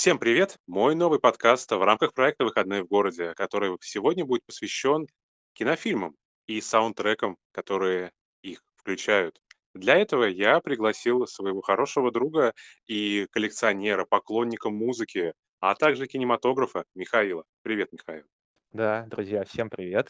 Всем привет! Мой новый подкаст в рамках проекта «Выходные в городе», который сегодня будет посвящен кинофильмам и саундтрекам, которые их включают. Для этого я пригласил своего хорошего друга и коллекционера, поклонника музыки, а также кинематографа Михаила. Привет, Михаил. Да, друзья, всем привет.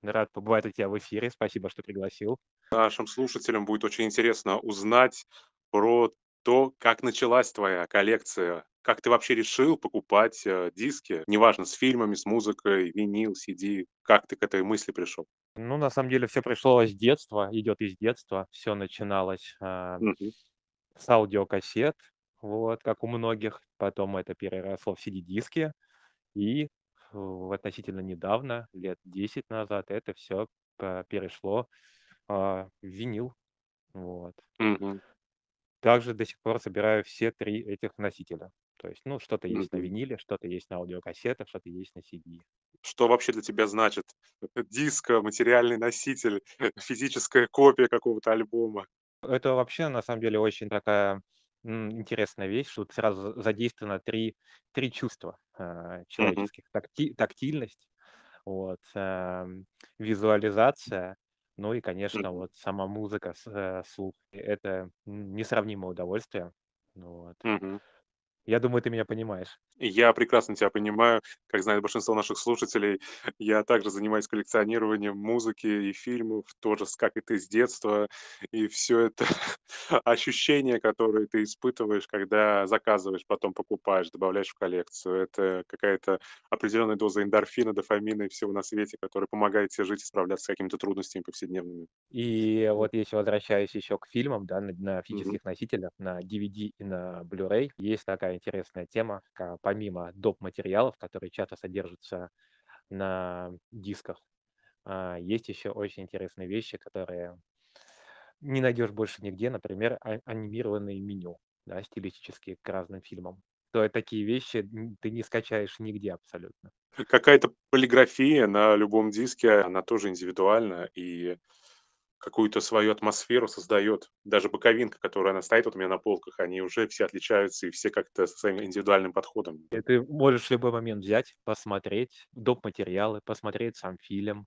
Рад побывать у тебя в эфире. Спасибо, что пригласил. Нашим слушателям будет очень интересно узнать про то, как началась твоя коллекция. Как ты вообще решил покупать э, диски, неважно, с фильмами, с музыкой, винил, CD. Как ты к этой мысли пришел? Ну, на самом деле, все пришло с детства, идет из детства. Все начиналось а, Мгм, с аудиокассет, вот, как у многих. Потом это переросло в CD-диски. И в относительно недавно, лет 10 назад, это все перешло а, в винил. Вот. мгм, Также до сих пор собираю все три этих носителя. То есть, ну, что-то есть на мгм. виниле, что-то есть на аудиокассетах, что-то есть на CD. Что вообще для тебя значит этот диск, э, материальный носитель, физическая копия какого-то альбома? Это вообще, на самом деле, очень такая, м, интересная вещь, что тут сразу за задействовано три 3 чувства, а, Мгм, человеческих: такти тактильность, вот, ам, визуализация, ну и, конечно, вот сама музыка, э, слух. Это, несравнимое удовольствие. Ну вот. мгм. Я думаю, ты меня понимаешь. Я прекрасно тебя понимаю. Как знает большинство наших слушателей, я также занимаюсь коллекционированием музыки и фильмов, тоже как и ты, с детства. И все это ощущения, которые ты испытываешь, когда заказываешь, потом покупаешь, добавляешь в коллекцию. Это какая-то определенная доза эндорфина, дофамина и всего на свете, который помогает тебе жить и справляться с какими-то трудностями повседневными. И Вот. если возвращаясь еще к фильмам, да, на на физических носителях, на DVD и на Blu-ray, есть такая интересная тема, помимо доп. материалов, которые часто содержатся на дисках, а, есть еще очень интересные вещи, которые не найдешь больше нигде. Например, а анимированные меню, да, стилистические к разным фильмам. То такие вещи, ты не скачаешь нигде абсолютно. Какая-то полиграфия на любом диске, она тоже индивидуальна и какую-то свою атмосферу создает. Даже боковинка, которая она стоит вот у меня на полках, они уже все отличаются и все как-то со своим индивидуальным подходом. И ты можешь в любой момент взять, посмотреть доп. материалы, посмотреть сам фильм.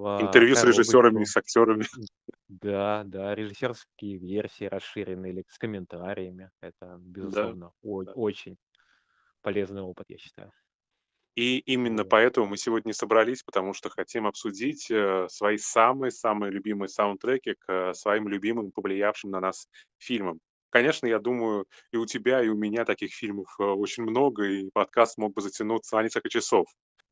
А, Интервью с режиссерами с актерами. Да, да, режиссерские версии расширенные или с комментариями. Это, Да, безусловно, о да. очень полезный опыт, я считаю. И именно поэтому мы сегодня собрались, потому что хотим обсудить, э, свои самые-самые любимые саундтреки к, э, своим любимым, повлиявшим на нас фильмам. Конечно, я думаю, и у тебя, и у меня таких фильмов, э, очень много, и подкаст мог бы затянуться на несколько часов.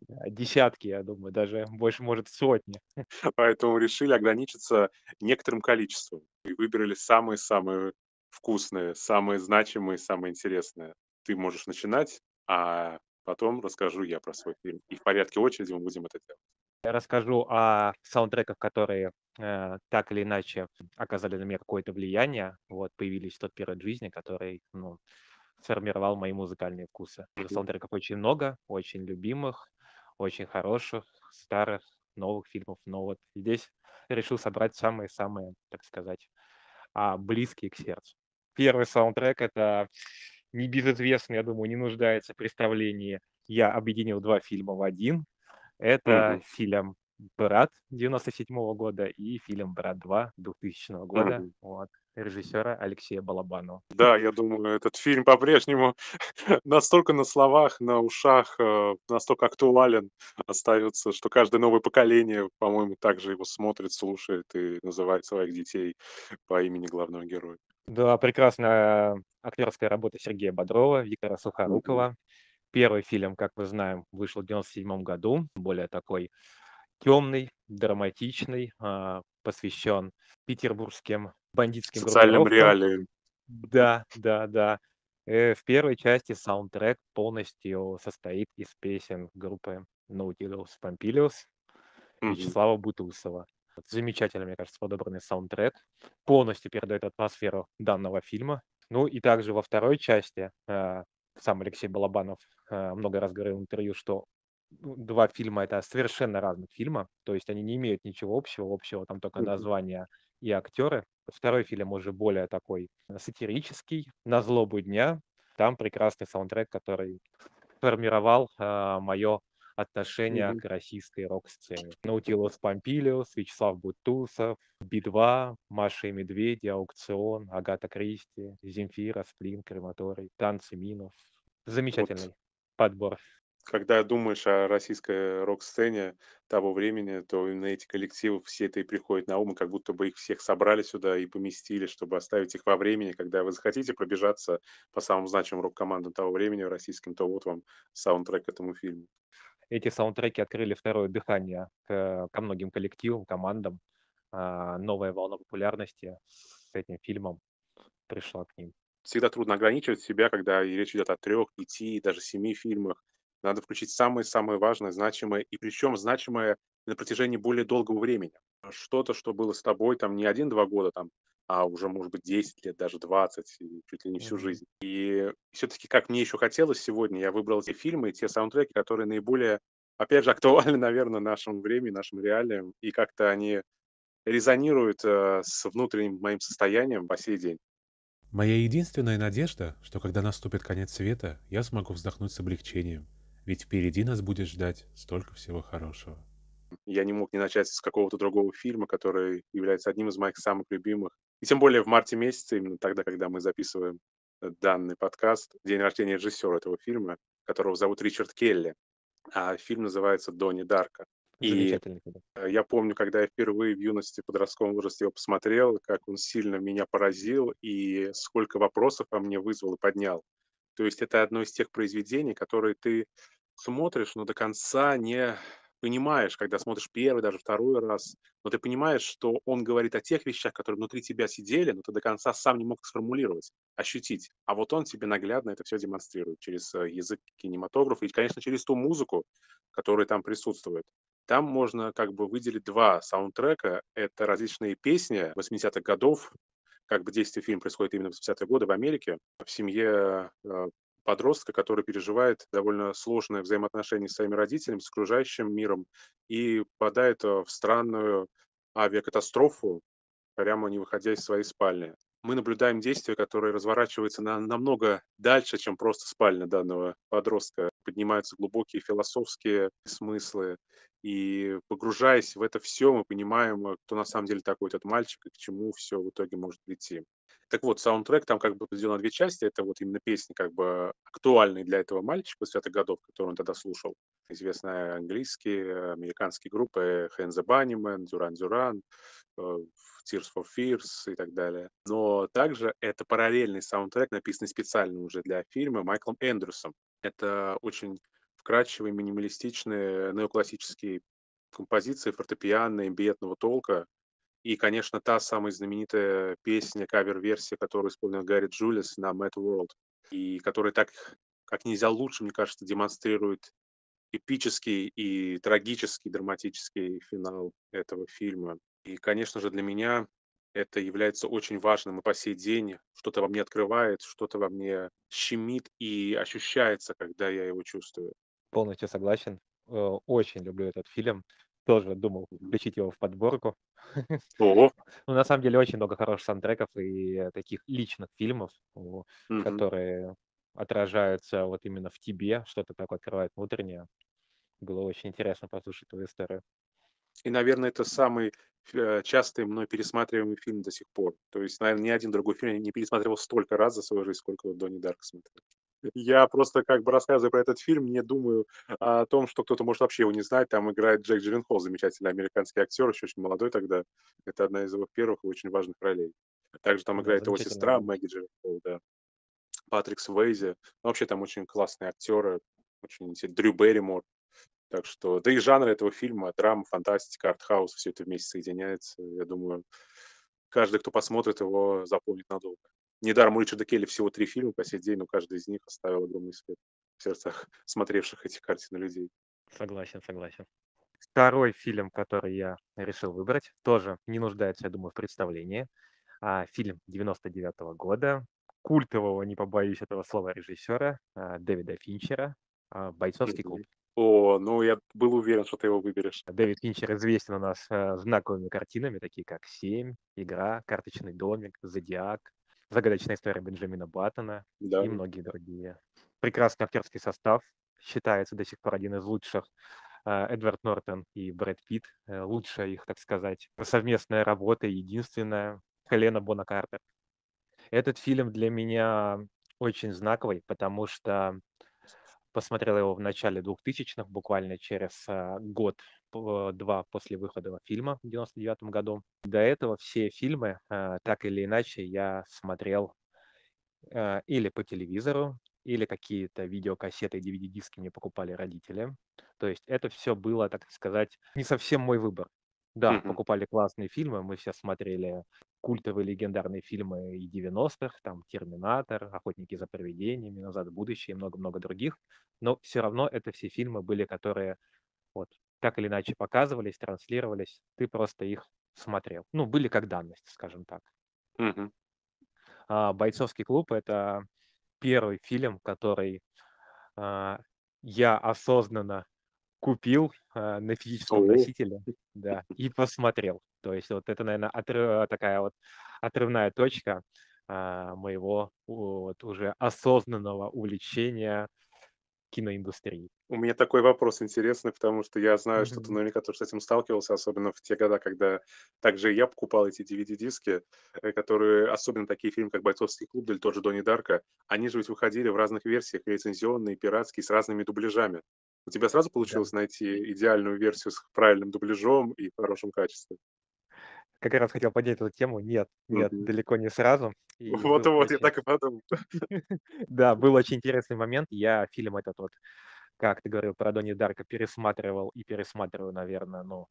А, десятки, я думаю, даже больше, может, сотни. Поэтому решили ограничиться некоторым количеством и выбрали самые-самые вкусные, самые значимые, самые интересные. Ты можешь начинать, а потом расскажу я про свой фильм. И в порядке очереди мы будем это делать. Я расскажу о саундтреках, которые, э, так или иначе оказали на меня какое-то влияние. Вот, появились в тот период жизни, который, ну, сформировал мои музыкальные вкусы. Саундтреков очень много, очень любимых, очень хороших, старых, новых фильмов. Но вот здесь решил собрать самые-самые, так сказать, а, близкие к сердцу. Первый саундтрек- это небезызвестный, я думаю, не нуждается в представлении. Я объединил 2 фильма в один. Это Мгм. фильм "Брат" 97 года и фильм "Брат 2" 2000 года, Мгм. вот, режиссера Алексея Балабанова. Да, я думаю, этот фильм по-прежнему настолько на словах, на ушах, э, настолько актуален остается, что каждое новое поколение, по-моему, также его смотрит, слушает и называет своих детей по имени главного героя. Да, прекрасная актерская работа Сергея Бодрова, Виктора. Сухорукова. Первый фильм, как мы знаем, вышел в 97 году, более такой темный, драматичный, а, посвящен петербургским бандитским Социальным реалиям. Да, да, да. Э, в первой части саундтрек полностью состоит из песен группы Nautilus Pompilius. Вячеслава Бутусова. Замечательно, мне кажется, подобранный саундтрек. Полностью передает атмосферу данного фильма. Ну и также во второй части, а, сам Алексей Балабанов, а, много раз говорил в интервью, что, ну, 2 фильма- это совершенно разных фильма, то есть они не имеют ничего общего. Общего там только название и актеры. Второй фильм уже более такой, э, сатирический, на злобу дня. Там прекрасный саундтрек, который формировал, а, моё отношение Мгм. к российской рок-сцене. Наутилус Помпилиус, Вячеслав Бутусов, Би-2, Маша и медведи, Аукцион, Агата Кристи, Земфира, Сплин, Крематорий, Танцы Минов. Вот Замечательный подбор. когда думаешь о российской рок-сцене того времени, то именно эти коллективы все это и приходит на ум, и как будто бы их всех собрали сюда и поместили, чтобы оставить их во времени. Когда вы захотите пробежаться по самым значимым рок-командам того времени российским, то вот вам саундтрек к этому фильму. Эти саундтреки открыли второе дыхание к ко многим коллективам, командам. А, новая волна популярности с этим фильмом пришла к ним. Всегда трудно ограничивать себя, когда речь идет о 3, 5, даже 7 фильмах. Надо включить самое-самое важное, значимое, и причем значимое на протяжении более долгого времени. Что-то, что было с тобой там не 1-2 года, там, а уже, может быть, 10 лет, даже 20, и чуть ли не всю Мгм. жизнь. И все-таки, как мне еще хотелось сегодня, я выбрал те фильмы, те саундтреки, которые наиболее, опять же, актуальны, наверно, нашему времени, нашим реалиям, и как-то они резонируют, э, с внутренним моим состоянием по сей день. Моя единственная надежда, что когда наступит конец света, я смогу вздохнуть с облегчением, ведь впереди нас будет ждать столько всего хорошего. Я не мог не начать с какого-то другого фильма, который является одним из моих самых любимых. И тем более в марте месяце, именно тогда, когда мы записываем, э, данный подкаст, день рождения режиссера этого фильма, которого зовут Ричард Келли, а фильм называется "Донни Дарко". И, э, я помню, когда я впервые в юности, подростковом возрасте его посмотрел, как он сильно меня поразил и сколько вопросов во мне вызвал и поднял. То есть это одно из тех произведений, которые ты смотришь, но до конца не понимаешь, когда смотришь 1, даже 2 раз. Но ты понимаешь, что он говорит о тех вещах, которые внутри тебя сидели, но ты до конца сам не мог их сформулировать, ощутить. А вот он тебе наглядно это всё демонстрирует через, э, язык кинематографа и, конечно, через ту музыку, которая там присутствует. Там можно как бы выделить 2 саундтрека. Это различные песни 80-х годов. Как бы действие фильма происходит именно в 80-е годы в Америке, в семье, э, подростка, который переживает довольно сложные взаимоотношения с своими родителями, с окружающим миром и попадает, э, в странную авиакатастрофу, прямо не выходя из своей спальни. Мы наблюдаем действие, которое разворачивается на намного дальше, чем просто спальня данного подростка. Поднимаются глубокие философские смыслы, и, погружаясь в это всё, мы понимаем, э, кто на самом деле такой этот мальчик и к чему всё в итоге может прийти. Так вот, саундтрек там как бы поделен на 2 части. Это вот именно песни, как бы актуальные для этого мальчика 80-х годов, которые он тогда слушал. Известные английские, американские группы Hands the Bunnymen, Duran Duran, э, Tears for Fears и так далее. Но также это параллельный саундтрек, написанный специально уже для фильма Майклом Эндрюсом. Это очень вкрадчивые, минималистичные неоклассические композиции фортепианные, амбиентного толка. И, конечно, та самая знаменитая песня, кавер-версия, которую исполнил Гарри Джулиас на Mad World, и которая так, как нельзя лучше, мне кажется, демонстрирует эпический и трагический, драматический финал этого фильма. И, конечно же, для меня это является очень важным и по сей день. Что-то во мне открывает, что-то во мне щемит и ощущается, когда я его чувствую. Полностью согласен. Э, очень люблю этот фильм. Тоже думал включить его в подборку. Ого! Ну, на самом деле, очень много хороших саундтреков и таких личных фильмов, которые отражаются вот именно в тебе, что-то такое открывает внутреннее. Было очень интересно послушать твою историю. И, наверно, это самый э, частый мной пересматриваемый фильм до сих пор. То есть, наверно, ни один другой фильм я не пересматривал столько раз за свою жизнь, сколько вот "Донни Дарко" смотрел. Я просто как бы рассказывая про этот фильм, не думаю о том, что кто-то может вообще его не знать. Там играет Джейк Джилленхол, замечательный американский актер, еще очень молодой тогда. Это одна из его первых и очень важных ролей. Также там Да, играет его сестра. Мэгги Джилленхол, да. Патрик Суэйзи. Ну, вообще там очень классные актеры, очень инте Дрю Бэрримор. Так что, да и жанр этого фильма: драма, фантастика, артхаус- всё это вместе соединяется. Я думаю, каждый, кто посмотрит его, запомнит надолго. Недаром у Ричарда Келли всего 3 фильма по сей день, но каждый из них оставил огромный след в сердцах смотревших эти картины людей. Согласен, согласен. 2 фильм, который я решил выбрать, тоже не нуждается, я думаю, в представлении. А, фильм 99 года, культового, не побоюсь этого слова, режиссера, а, Дэвида Финчера, а, "Бойцовский клуб". О, ну, я был уверен, что ты его выберешь. Дэвид Финчер известен у нас, э, знаковыми картинами, такие как "7", "Игра", "Карточный домик", "Зодиак". "Загадочная история Бенджамина Баттона" Да. и многие другие. Прекрасный актерский состав, считается до сих пор один из лучших. А, Эдвард Нортон и Брэд Питт, э, лучшая их, так сказать, совместная работа, единственная. Хелена Бонем Картер. Этот фильм для меня очень знаковый, потому что посмотрел его в начале 2000-х, буквально через а, год, п- два после выхода фильма в 99 году. До этого все фильмы, а, так или иначе, я смотрел а, или по телевизору, или какие-то видеокассеты, DVD-диски мне покупали родители. То есть это все было, так сказать, не совсем мой выбор. Да, Мгм. покупали классные фильмы, мы все смотрели культовые легендарные фильмы и 90-х, там «Терминатор», «Охотники за привидениями», «Назад в будущее» и много-много других. Но все равно это все фильмы были, которые вот так или иначе показывались, транслировались, ты просто их смотрел. Ну, были как данность, скажем так. Мгм. А, «Бойцовский клуб» — это первый фильм, который а, я осознанно купил а, на физическом О. носителе, да, и посмотрел. То есть вот это, наверное, такая вот отрывная точка а, моего вот уже осознанного увлечения киноиндустрией. У меня такой вопрос интересный, потому что я знаю, что ты наверняка тоже с этим сталкивался, особенно в те года, когда также я покупал эти DVD-диски, э, которые, особенно такие фильмы, как «Бойцовский клуб» или тот же «Донни Дарко», они же ведь выходили в разных версиях, лицензионные, пиратские, с разными дубляжами. У тебя сразу Да. получилось найти идеальную версию с правильным дубляжом и в хорошем качестве? Как раз хотел поднять эту тему. Нет, нет, Мгм. далеко не сразу. И был Вот-вот, я очень так и подумал. Да, был очень интересный момент. Я фильм этот вот, как ты говорил про Донни Дарка, пересматривал и пересматриваю, наверное, ну,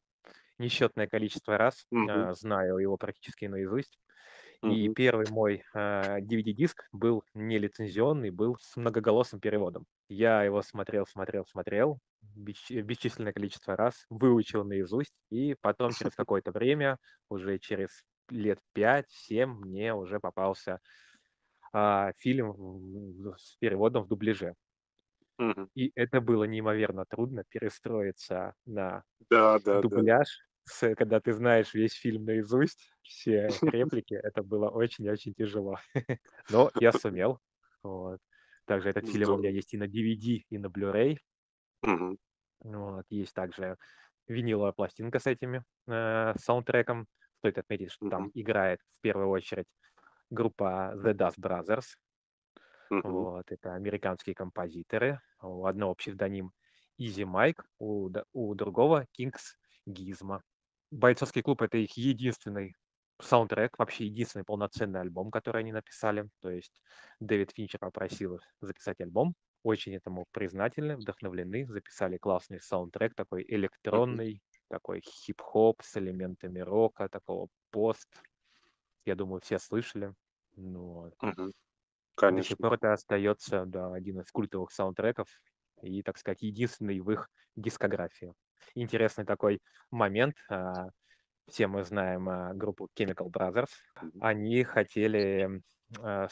несчетное количество раз. Мгм. А, знаю его практически наизусть. И первый мой а, DVD-диск был не лицензионный, был с многоголосым переводом. Я его смотрел, смотрел, смотрел бесч- бесчисленное количество раз, выучил наизусть, и потом через какое-то время, уже через лет 5-7, мне уже попался а, фильм с переводом в дубляже. Мгм. И это было неимоверно трудно перестроиться на Да, да, дубляж, когда ты знаешь весь фильм наизусть, все реплики, это было очень-очень тяжело. Но я сумел. Вот. Также этот фильм у меня есть и на DVD, и на Blu-ray. Вот. Есть также виниловая пластинка с этими э, саундтреком. Стоит отметить, что там играет в первую очередь группа The Dust Brothers. Вот, это американские композиторы. У одного псевдоним Easy Mike, у, у другого Kings Gizmo. Бойцовский клуб это их единственный саундтрек, вообще единственный полноценный альбом, который они написали. То есть Дэвид Финчер попросил записать альбом. Очень этому признательны, вдохновлены. Записали классный саундтрек, такой электронный, такой хип-хоп с элементами рока, такого пост. Я думаю, все слышали. Ну, вот. Мгм. До сих Конечно. пор это остается, да, один из культовых саундтреков и, так сказать, единственный в их дискографии. Интересный такой момент. а, Все мы знаем а, группу Chemical Brothers. Они хотели а,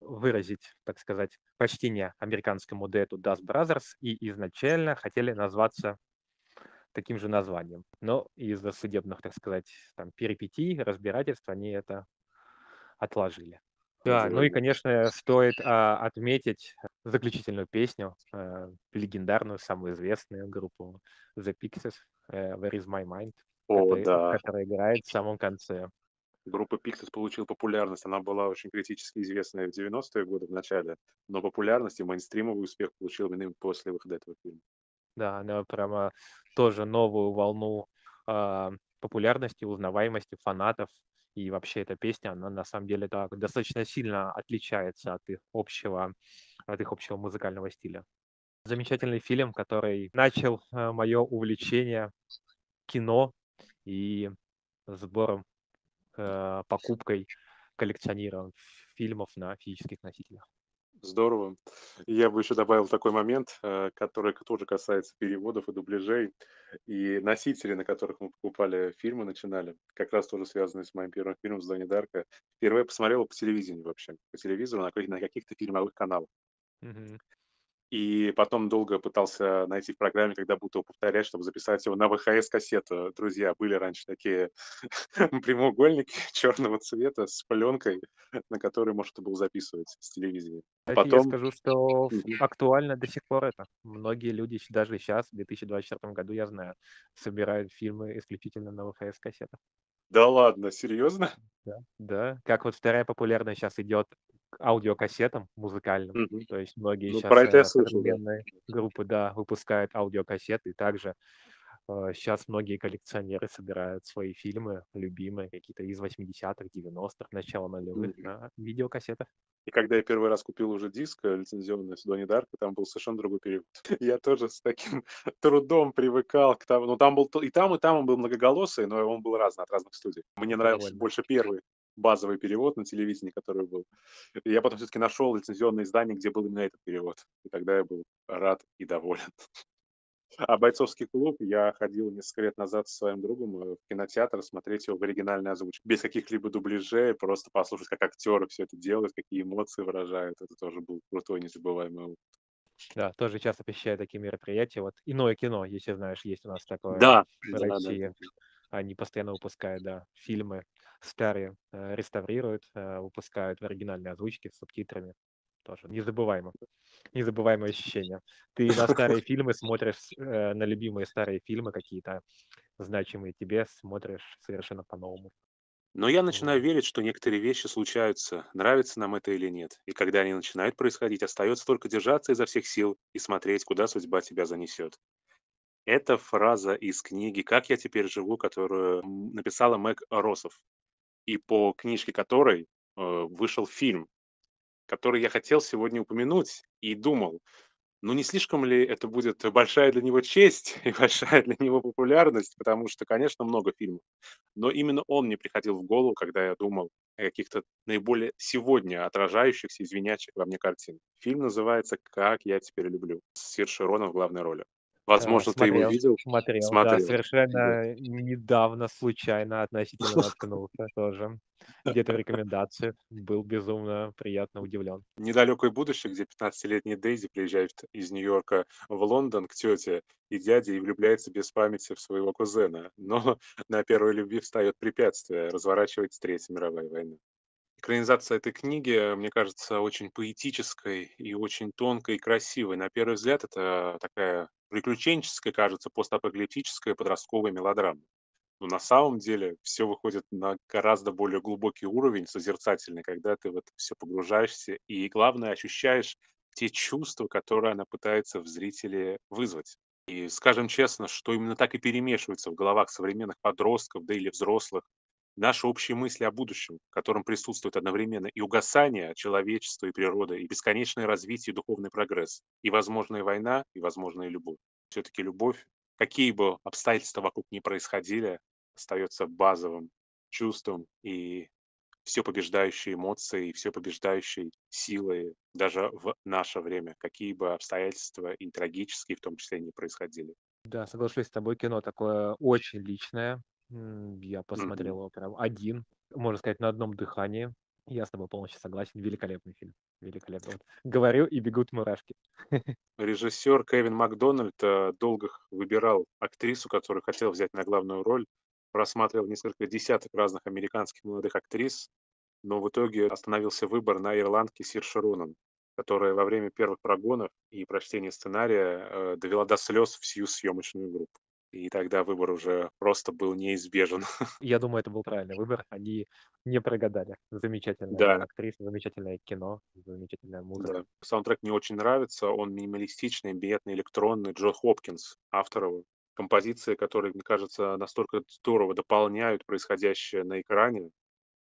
выразить, так сказать, почтение американскому дуэту Dust Brothers и изначально хотели назваться таким же названием. Но из-за судебных, так сказать, там, перипетий, разбирательств они это отложили. Да, ну и, конечно, стоит а, отметить заключительную песню, э, легендарную, самую известную группу The Pixies, э, Where is my mind, О, который- да. которая играет в самом конце. Группа Pixies получила популярность. Она была очень критически известная в 90-е годы в начале, но популярность и мейнстримовый успех получила именно после выхода этого фильма. Да, она прямо тоже новую волну а, популярности, узнаваемости фанатов. И вообще эта песня, она на самом деле так достаточно сильно отличается от их общего, от их общего музыкального стиля. Замечательный фильм, который начал мое увлечение кино и сбором, э, покупкой, коллекционированием фильмов на физических носителях. Здорово. Я бы еще добавил такой момент, э, который тоже касается переводов и дубляжей. И носители, на которых мы покупали фильмы, начинали, как раз тоже связанные с моим первым фильмом Донни Дарка. Впервые посмотрел по телевидению вообще, по телевизору на каких-то фильмовых каналах. Мгм. И потом долго пытался найти в программе, когда буду его повторять, чтобы записать его на ВХС-кассету. Друзья, были раньше такие прямоугольники черного цвета с пленкой, на которой можно было записывать с телевизора. Кстати, я Потом скажу, что актуально до сих пор это. Многие люди даже сейчас, в 2024 году, я знаю, собирают фильмы исключительно на ВХС-кассетах. Да ладно, серьезно? Да, да. Как вот вторая популярная сейчас идет аудиокассетам музыкальным. Мгм. То есть многие Ну, сейчас про это я слышал, да. современные группы, да, выпускают аудиокассеты. И также сейчас многие коллекционеры собирают свои фильмы любимые, какие-то из 80-х, 90-х, начала нулевых Мгм. на видеокассетах. И когда я первый раз купил уже диск э, лицензионный с Донни Дарка, там был совершенно другой перевод. Я тоже с таким трудом привыкал к тому. Ну, там был и там, и там он был многоголосый, но он был разный от разных студий. Мне нравился Довольно. больше первый базовый перевод на телевидении, который был. И я потом все-таки нашел лицензионное издание, где был именно этот перевод. И тогда я был рад и доволен. А «Бойцовский клуб» я ходил несколько лет назад со своим другом э, в кинотеатр смотреть его в оригинальной озвучке, без каких-либо дубляжей, просто послушать, как актеры все это делают, какие эмоции выражают. Это тоже был крутой, незабываемый опыт. Да, тоже часто посещаю такие мероприятия. Вот иное кино, если знаешь, есть у нас такое Да, в да, да, да. России. Они постоянно выпускают, да, фильмы старые, э, реставрируют, э, выпускают в оригинальной озвучке с субтитрами. Тоже незабываемо. Незабываемое ощущение. Ты на старые фильмы смотришь, э, на любимые старые фильмы какие-то значимые тебе, смотришь совершенно по-новому. Но я начинаю верить, что некоторые вещи случаются, нравится нам это или нет. И когда они начинают происходить, остается только держаться изо всех сил и смотреть, куда судьба тебя занесет. Это фраза из книги «Как я теперь живу», которую написала Мэг Росов, и по книжке которой э, вышел фильм, который я хотел сегодня упомянуть и думал, ну не слишком ли это будет большая для него честь и большая для него популярность, потому что, конечно, много фильмов, но именно он мне приходил в голову, когда я думал о каких-то наиболее сегодня отражающихся, извиняющих во мне картин. Фильм называется «Как я теперь люблю» с Сир Широном в главной роли. Возможно, ты его Смотрел, видел, смотрел, да, смотрел. Вот. совершенно недавно, случайно относительно наткнулся тоже. Где-то в рекомендациях. Был безумно приятно удивлен. Недалекое будущее, где 15-летняя Дейзи приезжает из Нью-Йорка в Лондон к тете и дяде и влюбляется без памяти в своего кузена. Но на первой любви встает препятствие, разворачивается Третья мировая война. Экранизация этой книги, мне кажется, очень поэтической и очень тонкой и красивой. На первый взгляд, это такая приключенческая, кажется, постапокалиптическая подростковая мелодрама. Но на самом деле все выходит на гораздо более глубокий уровень созерцательный, когда ты в это все погружаешься и, главное, ощущаешь те чувства, которые она пытается в зрителе вызвать. И скажем честно, что именно так и перемешивается в головах современных подростков, да или взрослых, наши общие мысли о будущем, в котором присутствует одновременно и угасание человечества и природы, и бесконечное развитие и духовный прогресс, и возможная война, и возможная любовь. Все-таки любовь, какие бы обстоятельства вокруг ни происходили, остается базовым чувством и все побеждающей эмоцией, и все побеждающей силой даже в наше время, какие бы обстоятельства и трагические в том числе не происходили. Да, соглашусь с тобой, кино такое очень личное. Я посмотрел его прям один, можно сказать, на одном дыхании. Я с тобой полностью согласен. Великолепный фильм. Великолепный. Вот говорю, и бегут мурашки. Режиссер Кевин Макдональд э, долго выбирал актрису, которую хотел взять на главную роль, просматривал несколько десяток разных американских молодых актрис, но в итоге остановился выбор на ирландке Сир Ронан, которая во время первых прогонов и прочтения сценария э, довела до слез всю съемочную группу. И тогда выбор уже просто был неизбежен. Я думаю, это был правильный выбор. Они не прогадали. Замечательная Да, актриса, замечательное кино, замечательная музыка. да. Саундтрек мне очень нравится. Он минималистичный, амбиентный, электронный. Джо Хопкинс, автор. Композиции, которые, мне кажется, настолько здорово дополняют происходящее на экране.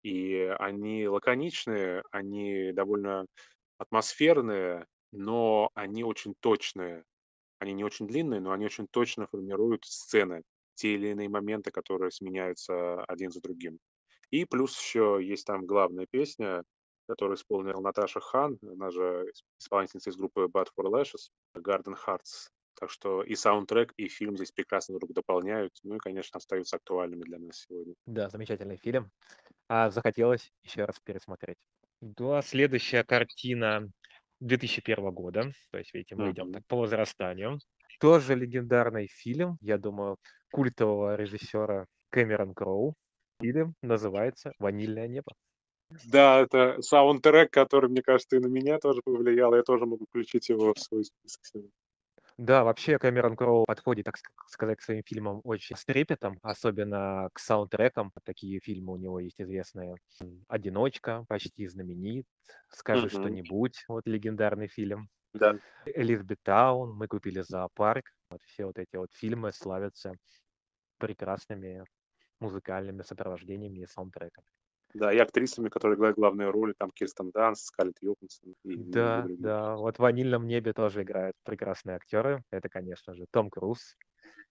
И они лаконичные, они довольно атмосферные, но они очень точные. Они не очень длинные, но они очень точно формируют сцены, те или иные моменты, которые сменяются один за другим. И плюс еще есть там главная песня, которую исполнила Наташа Хан, она же ис- исполнительница из группы Bad for Lashes, Garden Hearts. Так что и саундтрек, и фильм здесь прекрасно друг дополняют, ну и, конечно, остаются актуальными для нас сегодня. Да, замечательный фильм. А захотелось еще раз пересмотреть. Да, следующая картина 2001 года. То есть, видите, мы идем Мгм. так по возрастанию. Тоже легендарный фильм, я думаю, культового режиссера Кэмерон Кроу. Фильм называется «Ванильное небо». Да, это саундтрек, который, мне кажется, и на меня тоже повлиял. Я тоже могу включить его в свой список сегодня. Да, вообще Кэмерон Кроу подходит, так ск сказать, к своим фильмам очень с трепетом, особенно к саундтрекам. Такие фильмы у него есть известные: "Одиночка", "Почти знаменит", "Скажи Мгм. что-нибудь", вот легендарный фильм. Да. "Элизабеттаун", "Мы купили зоопарк". Вот все вот эти вот фильмы славятся прекрасными музыкальными сопровождениями и саундтреками. Да, и актрисами, которые играют главные роли, там Кирстен Данст, Скарлетт Йоханссон и Да, другие. да, вот в "Ванильном небе" тоже играют прекрасные актеры. Это, конечно же, Том Круз,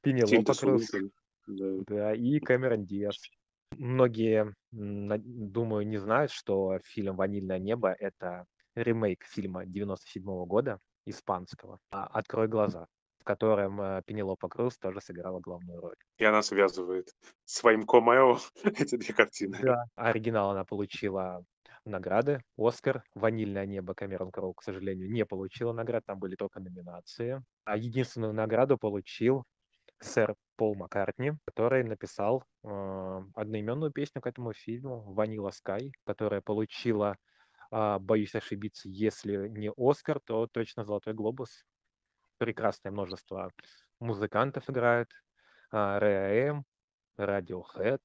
Пенелопа Круз, да. да, и Кэмерон Диаз. Многие, думаю, не знают, что фильм "Ванильное небо"- это ремейк фильма 97 года испанского, а "Открой глаза", котором, э, Пенелопа Круз тоже сыграла главную роль. И она связывает своим камео эти 2 картины. Да, оригинал она получила награды, "Оскар", "Ванильное небо" Кэмерон Кроу, к сожалению, не получила наград, там были только номинации. А единственную награду получил сэр Пол Маккартни, который написал, э, одноименную песню к этому фильму "Vanilla Sky", которая получила, а, боюсь ошибиться, если не "Оскар", то точно "Золотой глобус". Прекрасное множество музыкантов играет: а, R.E.M., Radiohead,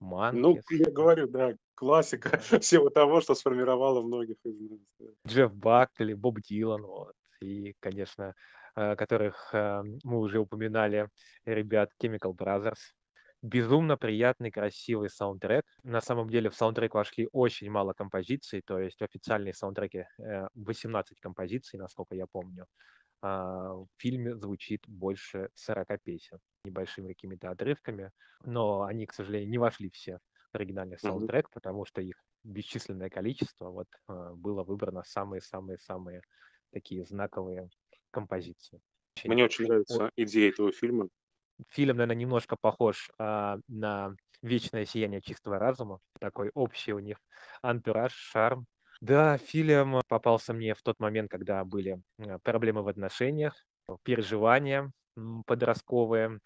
Ну, Monkees. я говорю, да, классика всего того, что сформировало многих из нас. Джефф Бакли, Боб Дилан, вот. И, конечно, э, которых, э, мы уже упоминали, ребят Chemical Brothers. Безумно приятный, красивый саундтрек. На самом деле в саундтрек вошли очень мало композиций, то есть в официальной саундтреке, э, 18 композиций, насколько я помню. А, в фильме звучит больше 40 песен, небольшими какими-то отрывками, но они, к сожалению, не вошли все в оригинальный саундтрек, потому что их бесчисленное количество. Вот, э, было выбрано самые-самые-самые такие знаковые композиции. Мне очень нравится идея этого фильма. Фильм, наверно, немножко похож, а, на "Вечное сияние чистого разума". Такой общий у них антураж, шарм. Да, фильм попался мне в тот момент, когда были, э, проблемы в отношениях, переживания, подростковые.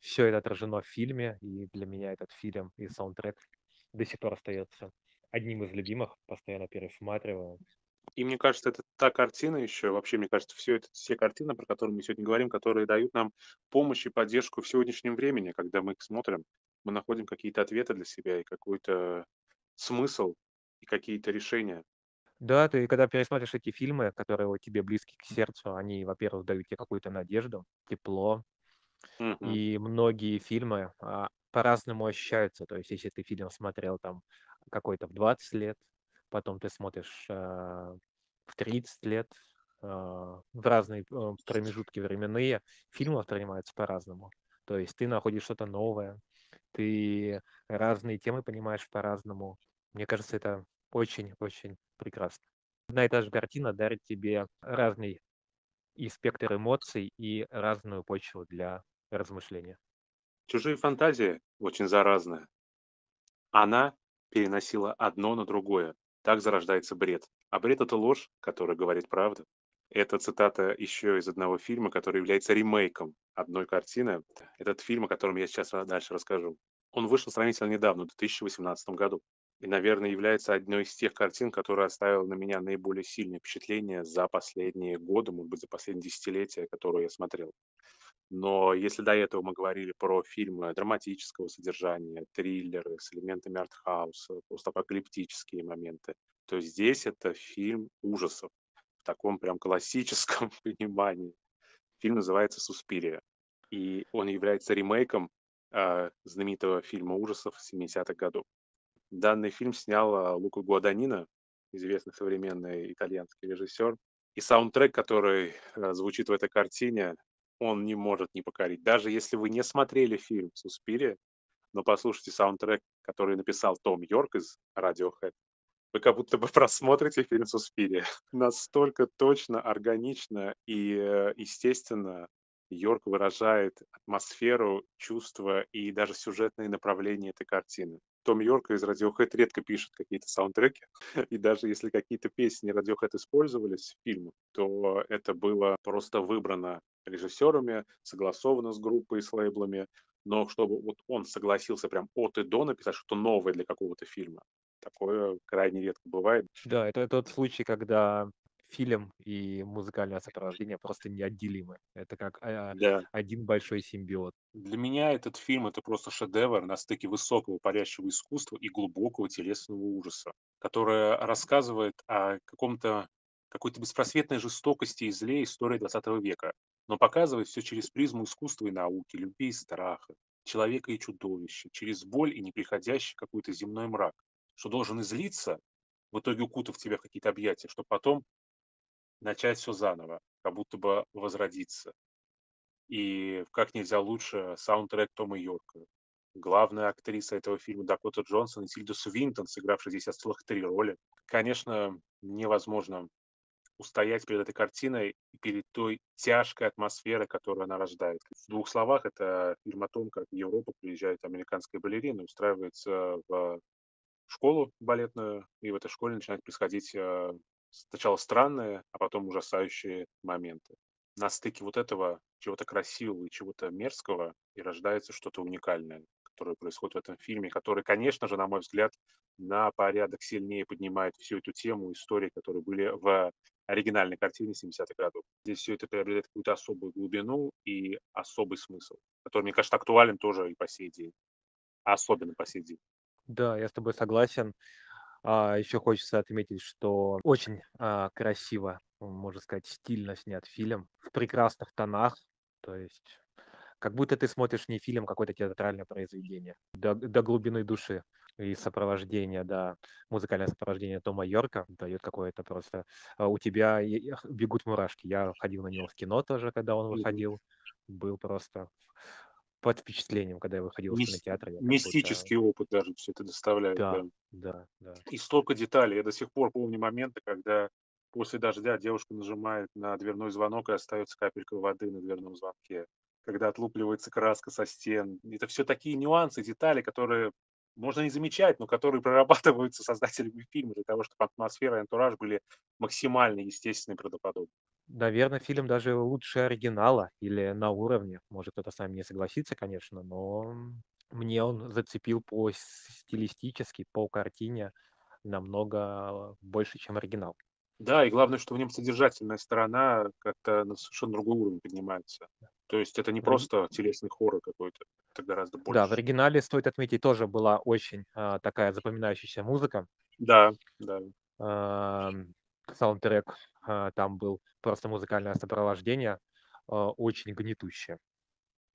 Всё это отражено в фильме, и для меня этот фильм и саундтрек до сих пор остается одним из любимых, постоянно пересматриваю. И мне кажется, это та картина еще, вообще, мне кажется, всё это все картины, про которые мы сегодня говорим, которые дают нам помощь и поддержку в сегодняшнем времени. Когда мы их смотрим, мы находим какие-то ответы для себя и какой-то смысл, и какие-то решения. Да, ты когда пересматриваешь эти фильмы, которые вот тебе близки к сердцу, они, во-первых, дают те какую-то надежду, тепло. Мгм. И многие фильмы, а, по-разному ощущаются. То есть, если ты фильм смотрел там какой-то в 20 лет, потом ты смотришь, а, в 30 лет, а, в разные, э, промежутки временные, фильмы воспринимаются по-разному. То есть ты находишь что-то новое, ты разные темы понимаешь по-разному. Мне кажется, это очень-очень прекрасно. Одна и та же картина дарит тебе разный и спектр эмоций, и разную почву для размышления. "Чужие фантазии" очень заразная. Она переносила одно на другое. Так зарождается бред. А бред- это ложь, которая говорит правду. Это цитата еще из одного фильма, который является ремейком одной картины. Этот фильм, о котором я сейчас, дальше расскажу. Он вышел сравнительно недавно, в 2018 году, и, наверно, является одной из тех картин, которая оставила на меня наиболее сильное впечатление за последние годы, может быть, за последние десятилетия, которые я смотрел. Но если до этого мы говорили про фильмы драматического содержания, триллеры с элементами артхауса, постапокалиптические моменты, то здесь это фильм ужасов в таком прям классическом понимании. Фильм называется "Суспирия", и он является ремейком, а, знаменитого фильма ужасов 70-х годов. Данный фильм снял, а, Лука Гуаданино, известный современный итальянский режиссер. И саундтрек, который, э, звучит в этой картине, он не может не покорить. Даже если вы не смотрели фильм "Суспирия", но послушайте саундтрек, который написал Том Йорк из Radiohead, вы как будто бы просмотрите фильм "Суспирия". Настолько точно, органично и, э, естественно Йорк выражает атмосферу, чувства и даже сюжетные направления этой картины. Том Йорк из Radiohead редко пишет какие-то саундтреки, и даже если какие-то песни Radiohead использовались в фильмах, то это было просто выбрано режиссерами, согласовано с группой, с лейблами, но чтобы вот он согласился прям от и до написать что-то новое для какого-то фильма, такое крайне редко бывает. Да, это тот случай, когда фильм и музыкальное сопровождение просто неотделимы. Это как а, Да. один большой симбиот. Для меня этот фильм это просто шедевр на стыке высокого парящего искусства и глубокого телесного ужаса, которое рассказывает о каком-то какой-то беспросветной жестокости и зле истории 20 века, но показывает все через призму искусства и науки, любви и страха, человека и чудовища, через боль и неприходящий какой-то земной мрак, что должен излиться, в итоге укутав тебя в какие-то объятия, чтобы потом начать все заново, как будто бы возродиться. И как нельзя лучше саундтрек Тома Йорка. Главная актриса этого фильма Дакота Джонсон и Тильда Свинтон, сыгравшая здесь целых три роли. Конечно, невозможно устоять перед этой картиной и перед той тяжкой атмосферой, которую она рождает. В двух словах, это фильм о том, как в Европу приезжает американская балерина, устраивается в школу балетную, и в этой школе начинает происходить э, сначала странные, а потом ужасающие моменты. На стыке вот этого чего-то красивого и чего-то мерзкого и рождается что-то уникальное, которое происходит в этом фильме, который, конечно же, на мой взгляд, на порядок сильнее поднимает всю эту тему истории, которые были в оригинальной картине 70-х годов. Здесь все это приобретает какую-то особую глубину и особый смысл, который, мне кажется, актуален тоже и по сей день, особенно по сей день. Да, я с тобой согласен. А, еще хочется отметить, что очень а, красиво, можно сказать, стильно снят фильм в прекрасных тонах. То есть как будто ты смотришь не фильм, а какое-то театральное произведение. До, до глубины души и сопровождение, да, музыкальное сопровождение Тома Йорка дает какое-то просто... а, У тебя бегут мурашки. Я ходил на него в кино тоже, когда он выходил. Был просто под впечатлением, когда я выходил из Мис- кинотеатра. Я как будто... Мистический опыт даже все это доставляет. Да, да. да, да. И столько деталей. Я до сих пор помню моменты, когда после дождя девушка нажимает на дверной звонок и остается капелька воды на дверном звонке. Когда отлупливается краска со стен. Это все такие нюансы, детали, которые можно не замечать, но которые прорабатываются создателями фильма для того, чтобы атмосфера и антураж были максимально естественны и правдоподобны. Наверное, фильм даже лучше оригинала или на уровне. Может, кто-то с нами не согласится, конечно, но мне он зацепил по стилистически, по картине намного больше, чем оригинал. Да, и главное, что в нем содержательная сторона как-то на совершенно другой уровень поднимается. То есть это не просто телесный хоррор какой-то, это гораздо Да, в больше. оригинале, стоит отметить, тоже была очень а, такая запоминающаяся музыка. Да, да. Ам, Саундтрек там был просто музыкальное сопровождение, а, очень гнетущее.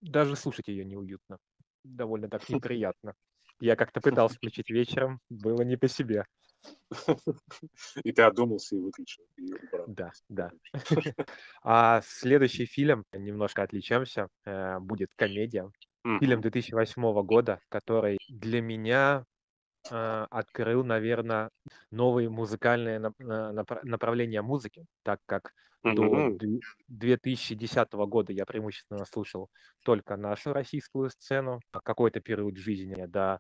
Даже слушать ее неуютно, довольно так неприятно. Я как-то пытался включить вечером, было не по себе. И ты одумался и выключил, и. Да, да. А следующий фильм, немножко отличаемся, э, будет комедия. Фильм Мгм. 2008 года, который для меня э, открыл, наверное, новые музыкальные нап- э, напра- направления музыки, так как до Мгм. две- 2010 года я преимущественно слушал только нашу российскую сцену, а какой-то период жизни до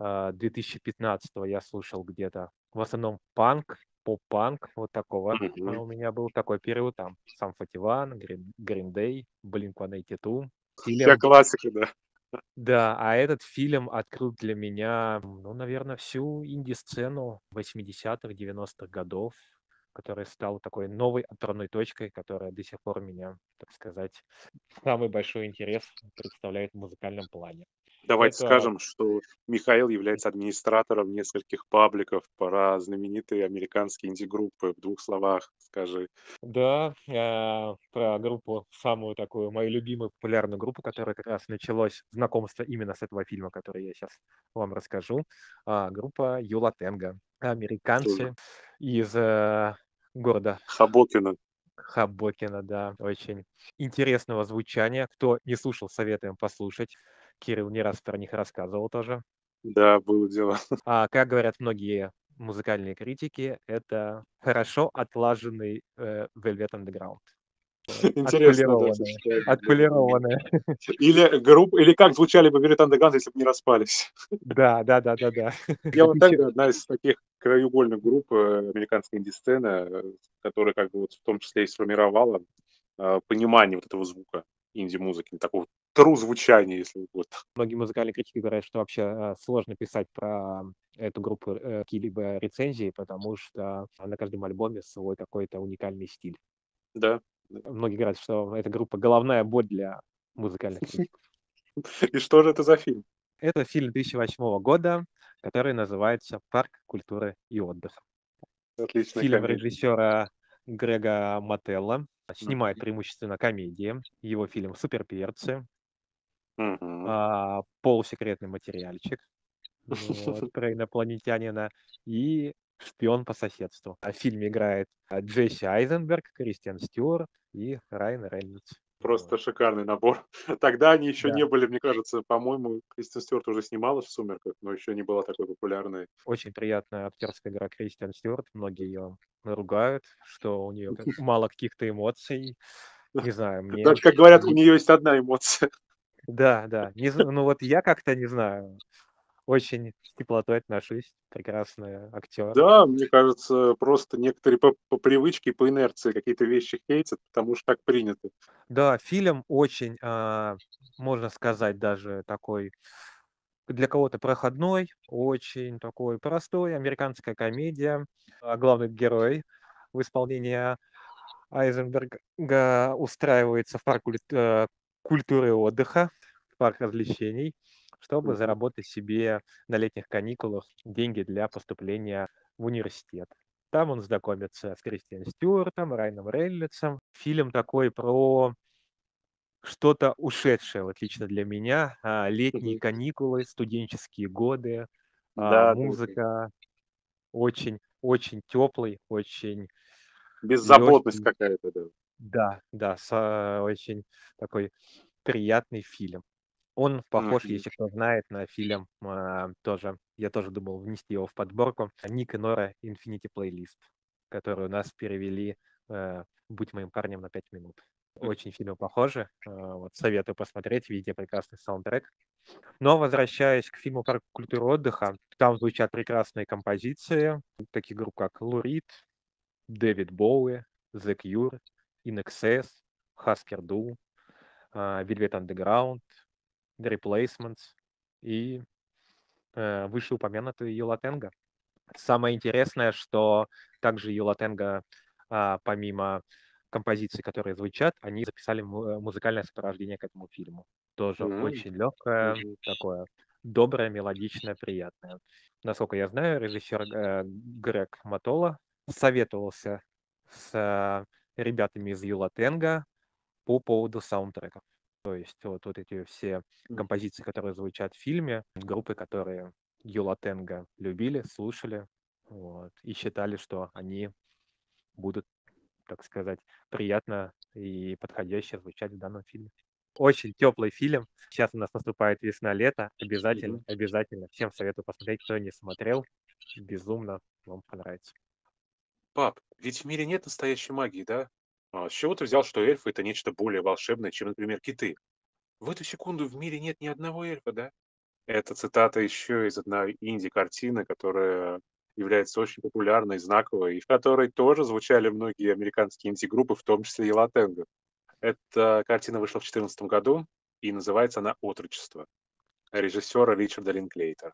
э, 2015 я слушал где-то в основном панк, поп-панк, вот такого. Мгм. у меня был такой период, там, Сам 41, Green, Green Day, Blink-182, Вся фильм. классика, да. Да, а этот фильм открыл для меня, ну, наверное, всю инди-сцену 80-х, 90-х годов, который стал такой новой отправной точкой, которая до сих пор меня, так сказать, самый большой интерес представляет в музыкальном плане. Давайте Это скажем, что Михаил является администратором нескольких пабликов про знаменитые американские инди-группы. В двух словах скажи. Да, а, про группу, самую такую, мою любимую популярную группу, которая как раз началось знакомство именно с этого фильма, который я сейчас вам расскажу. А, группа Юла Тенга. Тоже. Американцы из э, города Хабокина. Хабокина, да, очень интересного звучания. Кто не слушал, советуем послушать. Кирилл не раз про них рассказывал тоже. Да, было дело. А как говорят многие музыкальные критики, это хорошо отлаженный э, Velvet Underground. Интересно, да, да. Отполированные. Или групп или как звучали бы Велит Андеган, если бы не распались. Да, да-да-да-да. Я вот это одна из таких краеугольных групп, э, американской инди-сцены, э, которая как бы вот в том числе и сформировала, а, понимание вот этого звука инди-музыки, такого true звучания, если угодно. Многие музыкальные критики говорят, что вообще, а, сложно писать про эту группу, э, какие-либо рецензии, потому что на каждом альбоме свой какой-то уникальный стиль. Да. Многие говорят, что эта группа головная боль для музыкальных критиков. И что же это за фильм? Это фильм 2008 года, который называется "Парк культуры и отдыха". Отличная Фильм комедия. режиссера Грега Маттелла. Снимает преимущественно комедии. Его фильм "Суперперцы". Мгм. а, полусекретный материальчик, вот, про инопланетянина и "Шпион по соседству". А в фильме играет, а, Джесси Айзенберг, Кристиан Стюарт и Райан Рейнольдс. Просто шикарный набор. Тогда они еще Да. не были, мне кажется, по-моему, Кристен Стюарт уже снималась в "Сумерках", но еще не была такой популярной. Очень приятная актерская игра Кристиан Стюарт. Многие ее ругают, что у нее мало каких-то эмоций. Не знаю, мне Даже, как говорят, у не нее есть одна эмоция. Да, да. Не ну вот я как-то не знаю, очень с теплотой отношусь. Прекрасный актер. Да, мне кажется, просто некоторые по по привычке, по инерции какие-то вещи хейтят, потому что так принято. Да, фильм очень, а, можно сказать, даже такой для кого-то проходной, очень такой простой, американская комедия. А главный герой в исполнении Айзенберга устраивается в парк э, культуры отдыха, в парк развлечений, чтобы заработать себе на летних каникулах деньги для поступления в университет. Там он знакомится с Кристиан Стюартом, Райаном Рейнольдсом. Фильм такой про что-то ушедшее, вот лично для меня. А, летние каникулы, студенческие годы, а, Да-да-да. музыка очень очень теплый, очень Беззаботность легкий. какая-то, да. Да, да, с а, очень такой приятный фильм. Он похож, Мгм. если кто знает, на фильм, а, тоже, я тоже думал внести его в подборку, "Ник и Нора: Infinity Playlist", который у нас перевели, э, "Будь моим парнем на 5 минут". Очень фильмы похожи. А, вот советую посмотреть, везде прекрасный саундтрек. Но возвращаясь к фильму "Парк культуры и отдыха", там звучат прекрасные композиции таких групп, как Лу Рид, Дэвид Боуи, The Cure, In Excess, Husker Du, Velvet Underground, Replacements и, э, вышеупомянутый Tengo. Самое интересное, что также La Tengo, а, помимо композиций, которые звучат, они записали му музыкальное сопровождение к этому фильму. Тоже М. очень легкое, Мгм. такое доброе, мелодичное, приятное. Насколько я знаю, режиссер, э, Грег Мотола советовался с ребятами из La Tengo по поводу саундтреков. То есть вот вот эти все композиции, которые звучат в фильме, группы, которые La Tengo любили, слушали, вот, и считали, что они будут, так сказать, приятно и подходяще звучать в данном фильме. Очень теплый фильм. Щас у нас наступает весна-лето. Обязательно, обязательно всем советую посмотреть, кто не смотрел. Безумно вам понравится. Пап, ведь в мире нет настоящей магии, да? А с чего ты взял, что эльфы- это нечто более волшебное, чем, например, киты? В эту секунду в мире нет ни одного эльфа, да? Это цитата еще из одной инди-картины, которая является очень популярной, знаковой, и в которой тоже звучали многие американские инди-группы, в том числе и Tengo. Эта картина вышла в 2014 году, и называется она "Отрочество" режиссера Ричарда Линклейтера.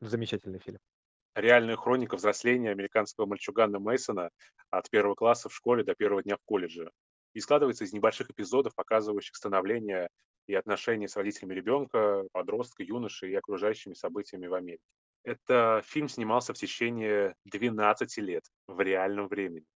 Замечательный фильм. Реальная хроника взросления американского мальчугана Мейсона от 1 класса в школе до 1 дня в колледже и складывается из небольших эпизодов, показывающих становление и отношения с родителями ребенка, подростка, юноши и окружающими событиями в Америке. Это фильм снимался в течение 12 лет в реальном времени.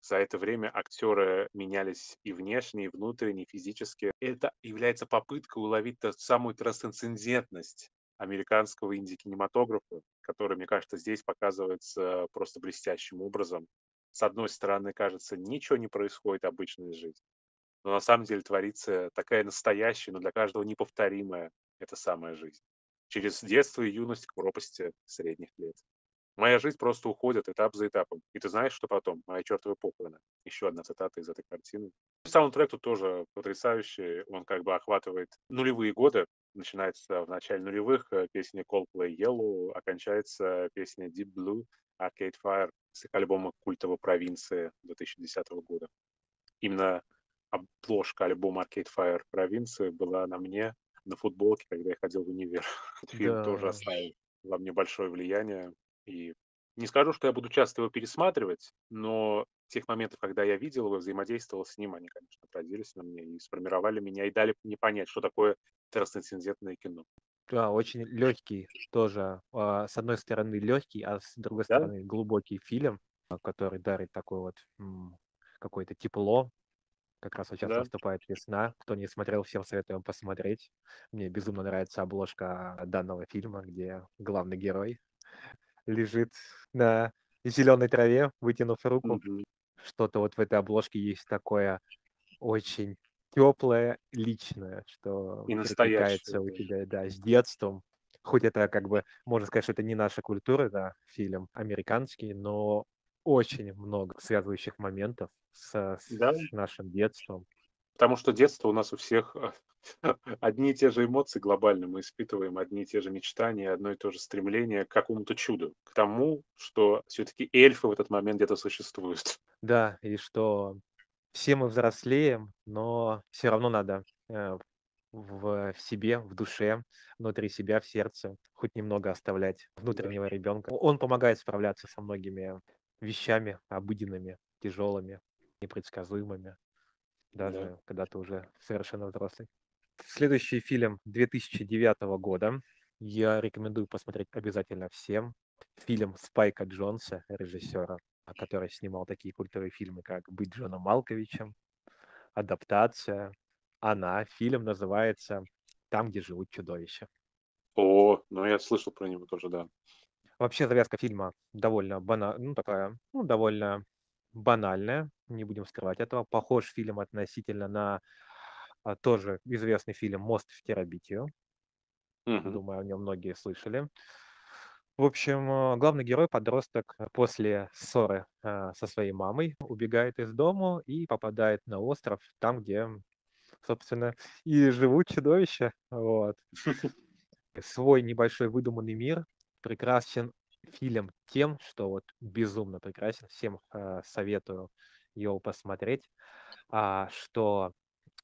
За это время актеры менялись и внешне, и внутренне, и физически. Это является попыткой уловить ту самую трансцендентность американского инди-кинематографа, который, мне кажется, здесь показывается просто блестящим образом. С одной стороны, кажется, ничего не происходит, обычная жизнь, но на самом деле творится такая настоящая, но для каждого неповторимая эта самая жизнь. Через детство и юность к пропасти средних лет. Моя жизнь просто уходит этап за этапом. И ты знаешь, что потом? Моя чертова похороны. Еще одна цитата из этой картины. Саундтрек тут тоже потрясающий. Он как бы охватывает нулевые годы. Начинается в начале нулевых э, песня Coldplay Yellow, окончается песня Deep Blue Arcade Fire с их альбома «Культовой провинции» 2010 года. Именно обложка альбома Arcade Fire провинции была на мне на футболке, когда я ходил в универ. Этот фильм тоже оставил во мне большое влияние. И не скажу, что я буду часто его пересматривать, но тех моментов, когда я видел его, взаимодействовал с ним, они, конечно, отразились на мне и сформировали меня, и дали мне понять, что такое трансцендентное кино. Да, очень легкий тоже. а, С одной стороны легкий, а с другой Да? стороны глубокий фильм, а, который дарит такое вот какое-то тепло. Как раз вот сейчас Да. наступает весна. Кто не смотрел, всем советуем посмотреть. Мне безумно нравится обложка данного фильма, где главный герой лежит на зеленой траве, вытянув руку. Мгм. Что-то вот в этой обложке есть такое очень теплое, личное, что И настоящее, у тебя, да, с детством. Хоть это как бы, можно сказать, что это не наша культура, да, фильм американский, но очень много связывающих моментов с, Да, с нашим детством. Потому что детство у нас у всех одни и те же эмоции глобально, мы испытываем одни и те же мечтания, одно и то же стремление к какому-то чуду, к тому, что все-таки эльфы в этот момент где-то существуют. Да, и что все мы взрослеем, но все равно надо э, в, в себе, в душе, внутри себя, в сердце, хоть немного оставлять Да. внутреннего ребенка. Он помогает справляться со многими вещами обыденными, тяжелыми, непредсказуемыми, Да. даже когда ты уже совершенно взрослый. Следующий фильм 2009 года. Я рекомендую посмотреть обязательно всем. Фильм Спайка Джонса, режиссера, который снимал такие культовые фильмы, как «Быть Джоном Малковичем», «Адаптация», «Она». Фильм называется «Там, где живут чудовища». О, ну я слышал про него тоже, да. Вообще завязка фильма довольно бана... ну, такая, ну, довольно банальная, не будем скрывать этого. Похож фильм относительно на а, тоже известный фильм «Мост в Терабитию». Мгм. Думаю, о нем многие слышали. В общем, э, главный герой, подросток, после ссоры э, со своей мамой убегает из дому и попадает на остров, там, где, собственно, и живут чудовища. Вот. Свой небольшой выдуманный мир прекрасен фильм тем, что вот безумно прекрасен. Всем э, советую его посмотреть. А, что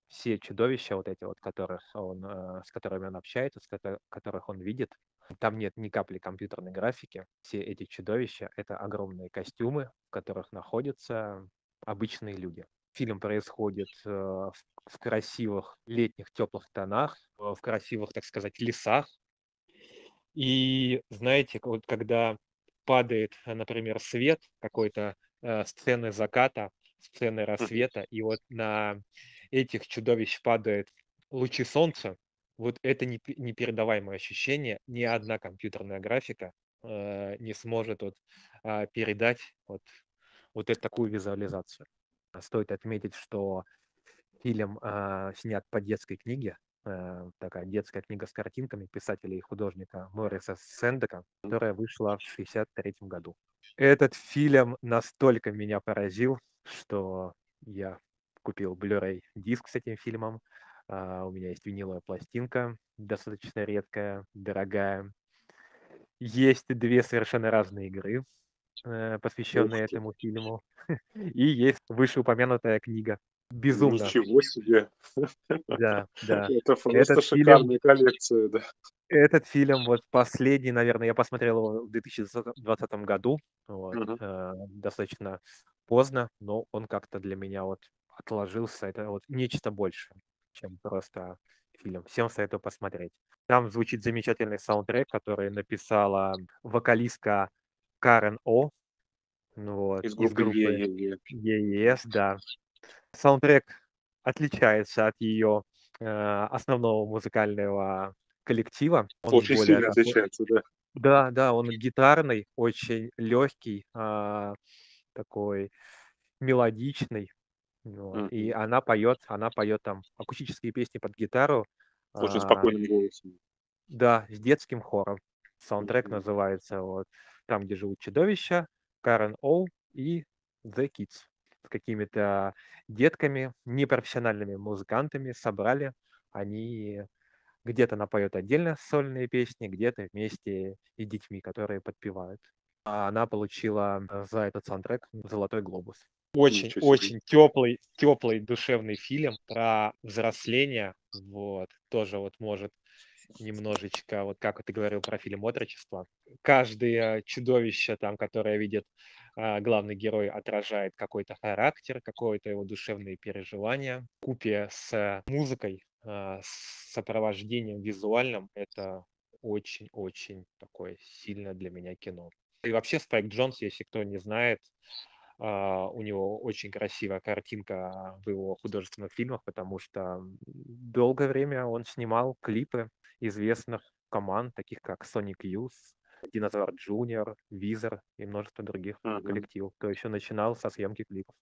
все чудовища, вот эти вот, которых он, э, с которыми он общается, с кото- которых он видит, там нет ни капли компьютерной графики. Все эти чудовища — это огромные костюмы, в которых находятся обычные люди. Фильм происходит э, в, в красивых летних теплых тонах, э, в красивых, так сказать, лесах. И знаете, вот когда падает, э, например, свет какой-то э, сцены заката, сцены рассвета, и вот на этих чудовищ падают лучи солнца, вот это непе- непередаваемое ощущение, ни одна компьютерная графика э, не сможет вот, а, передать вот, вот эту такую визуализацию. Стоит отметить, что фильм а, снят по детской книге, э, такая детская книга с картинками писателя и художника Мориса Сендека, которая вышла в 1963 году. Этот фильм настолько меня поразил, что я купил Blu-ray диск с этим фильмом. А, У меня есть виниловая пластинка, достаточно редкая, дорогая. Есть две совершенно разные игры, э, посвященные этому фильму. И есть вышеупомянутая книга. Безумно. ничего себе. Да, да. Это просто Этот фильм, шикарная коллекция, да. этот фильм, вот последний, наверное, я посмотрел его в 2020 году, вот, Мгм. э, достаточно поздно, но он как-то для меня вот отложился. Это вот нечто большее, чем просто фильм. Всем советую посмотреть. Там звучит замечательный саундтрек, который написала вокалистка Карен О, ну вот, Из из группы. ЕЕС, да. Саундтрек отличается от ее основного музыкального коллектива. Он Очень более сильно отличается, да. Да, да, он гитарный, очень легкий, такой мелодичный. Вот. И Мгм. она поет, она поет там акустические песни под гитару. Очень а, спокойным голосом. Да, с детским хором. Саундтрек Мгм. называется вот Там, где живут чудовища, Карен Оу и The Kids с какими-то детками, непрофессиональными музыкантами собрали. Они где-то напоют отдельно сольные песни, где-то вместе и детьми, которые подпевают. А она получила э, за этот саундтрек «Золотой глобус». Очень, Ничего очень теплый, теплый душевный фильм про взросление. Вот, тоже вот может немножечко, вот как ты говорил про фильм «Отрочество». Каждое чудовище там, которое видит главный герой, отражает какой-то характер, какое-то его душевные переживания. Купе с музыкой, а, с сопровождением визуальным, это очень-очень такое сильное для меня кино. И вообще Спайк Джонс, если кто не знает, а, у него очень красивая картинка в его художественных фильмах, потому что долгое время он снимал клипы известных команд, таких как Sonic Youth, Динозавр Джуниор, Визер и множество других Мгм. коллективов, кто еще начинал со съемки клипов.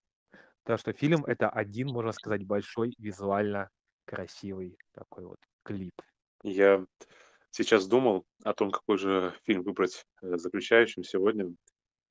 Так что фильм это один, можно сказать, большой визуально красивый такой вот клип. Я сейчас думал о том, какой же фильм выбрать э, заключающим сегодня.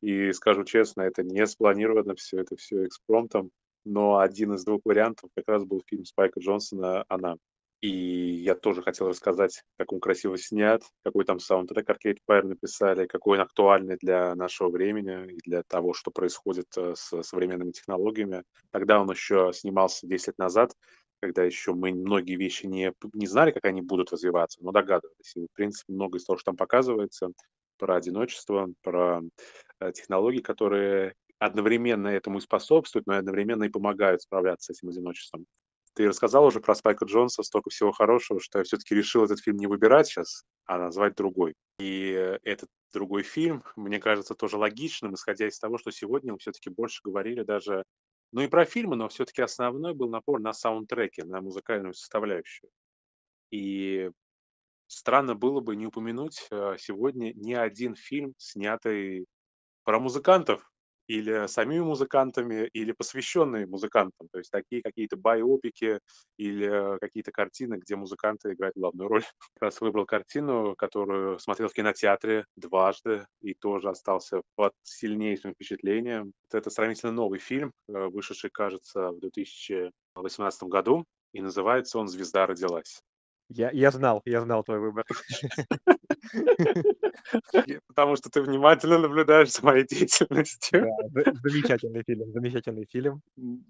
И скажу честно, это не спланировано все, это все экспромтом. Но один из двух вариантов как раз был фильм Спайка Джонсона «Она». И я тоже хотел рассказать, как он красиво снят, какой там саундтрек Arcade Fire написали, какой он актуальный для нашего времени и для того, что происходит э, с современными технологиями. Тогда он еще снимался 10 лет назад, когда еще мы многие вещи не, не знали, как они будут развиваться, но догадывались. И, в принципе, много из того, что там показывается, про одиночество, про э, технологии, которые одновременно этому и способствуют, но и одновременно и помогают справляться с этим одиночеством. Ты рассказал уже про Спайка Джонса столько всего хорошего, что я все-таки решил этот фильм не выбирать сейчас, а назвать другой. И этот другой фильм, мне кажется, тоже логичным, исходя из того, что сегодня мы все-таки больше говорили даже, ну и про фильмы, но все-таки основной был напор на саундтреки, на музыкальную составляющую. И странно было бы не упомянуть э, сегодня ни один фильм, снятый про музыкантов, или самими музыкантами, или посвященные музыкантам. То есть такие какие-то байопики или какие-то картины, где музыканты играют главную роль. Как раз выбрал картину, которую смотрел в кинотеатре дважды и тоже остался под сильнейшим впечатлением. Это сравнительно новый фильм, э, вышедший, кажется, в 2018 году, и называется он «Звезда родилась». Я, я знал, я знал твой выбор. Потому что ты внимательно наблюдаешь за моей деятельностью. Да, замечательный фильм, замечательный фильм.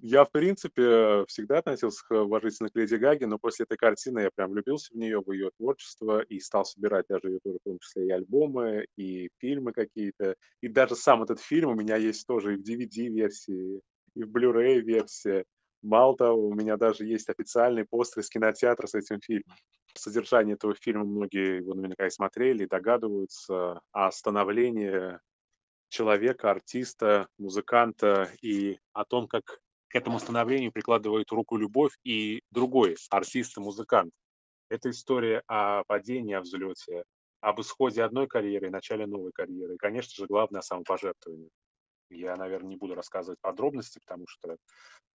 Я, в принципе, всегда относился уважительно к Леди Гаге, но после этой картины я прям влюбился в нее, в ее творчество, и стал собирать даже ее тоже, в том числе и альбомы, и фильмы какие-то. И даже сам этот фильм у меня есть тоже и в DVD-версии, и в Blu-ray версии. Мало того, у меня даже есть официальный постер из кинотеатра с этим фильмом. Содержание этого фильма многие его наверняка и смотрели, и догадываются о становлении человека, артиста, музыканта и о том, как к этому становлению прикладывает руку любовь и другой артист и музыкант. Это история о падении, о взлете, об исходе одной карьеры и начале новой карьеры. И, конечно же, главное – о самопожертвовании. Я, наверное, не буду рассказывать подробности, потому что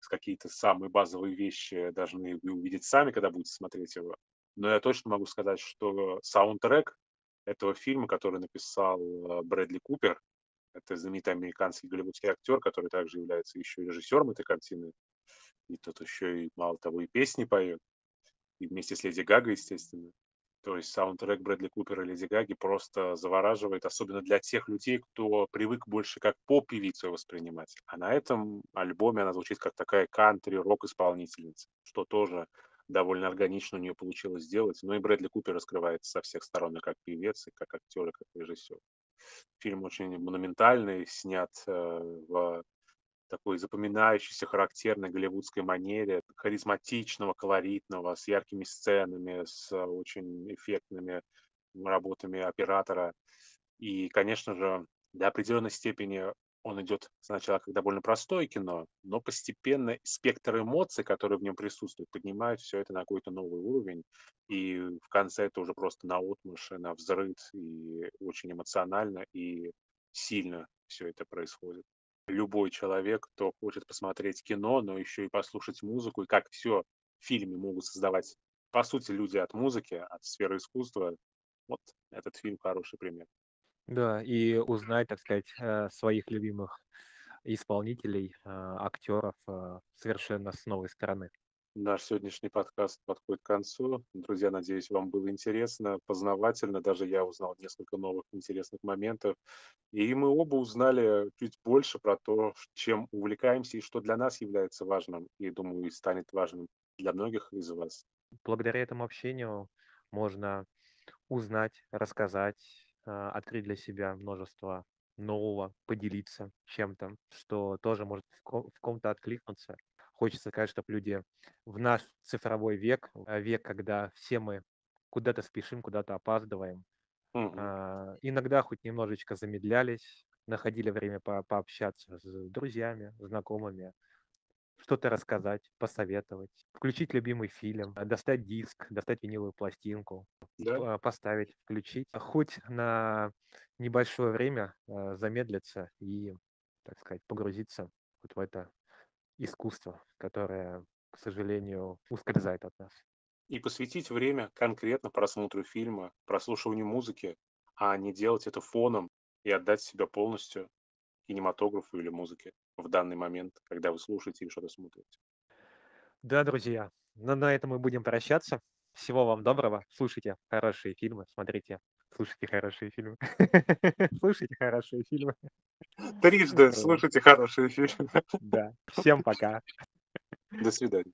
какие-то самые базовые вещи должны увидеть сами, когда будете смотреть его. Но я точно могу сказать, что саундтрек этого фильма, который написал э, Брэдли Купер, это знаменитый американский голливудский актер, который также является еще и режиссером этой картины. И тут еще и, мало того, и песни поет. И вместе с Леди Гагой, естественно. То есть саундтрек Брэдли Купера и Леди Гаги просто завораживает, особенно для тех людей, кто привык больше как поп-певицу воспринимать. А на этом альбоме она звучит как такая кантри-рок-исполнительница, что тоже довольно органично у нее получилось сделать. Ну и Брэдли Купер раскрывается со всех сторон и как певец, и как актер, и как режиссер. Фильм очень монументальный, снят э, в такой запоминающейся, характерной голливудской манере, харизматичного, колоритного, с яркими сценами, с очень эффектными работами оператора. И, конечно же, до определенной степени он идет сначала как довольно простое кино, но постепенно спектр эмоций, которые в нем присутствуют, поднимают все это на какой-то новый уровень. И в конце это уже просто на отмышь, на взрыв, и очень эмоционально и сильно все это происходит любой человек, кто хочет посмотреть кино, но еще и послушать музыку, и как все в фильме могут создавать, по сути, люди от музыки, от сферы искусства. Вот этот фильм хороший пример. Да, и узнать, так сказать, э, своих любимых исполнителей, а, актеров, а, совершенно с новой стороны. Наш сегодняшний подкаст подходит к концу. Друзья, надеюсь, вам было интересно, познавательно. Даже я узнал несколько новых интересных моментов. И мы оба узнали чуть больше про то, чем увлекаемся и что для нас является важным. И, думаю, и станет важным для многих из вас. Благодаря этому общению можно узнать, рассказать, а, открыть для себя множество нового, поделиться чем-то, что тоже может в ком-то откликнуться. Хочется сказать, чтобы люди в наш цифровой век, а, век, когда все мы куда-то спешим, куда-то опаздываем, Мгм. а, иногда хоть немножечко замедлялись, находили время по- пообщаться с друзьями, знакомыми, что-то рассказать, посоветовать, включить любимый фильм, а, достать диск, достать виниловую пластинку, Да? п- поставить, включить, а хоть на небольшое время а, замедлиться и, так сказать, погрузиться вот в это искусство, которое, к сожалению, ускользает от нас. И посвятить время конкретно просмотру фильма, прослушиванию музыки, а не делать это фоном и отдать себя полностью кинематографу или музыке в данный момент, когда вы слушаете или что-то смотрите. Да, друзья, на, на этом мы будем прощаться. Всего вам доброго. Слушайте хорошие фильмы, смотрите, слушайте хорошие фильмы. Слушайте хорошие фильмы. Трижды Вот. слушайте хорошие фильмы. Да. Всем пока. До свидания.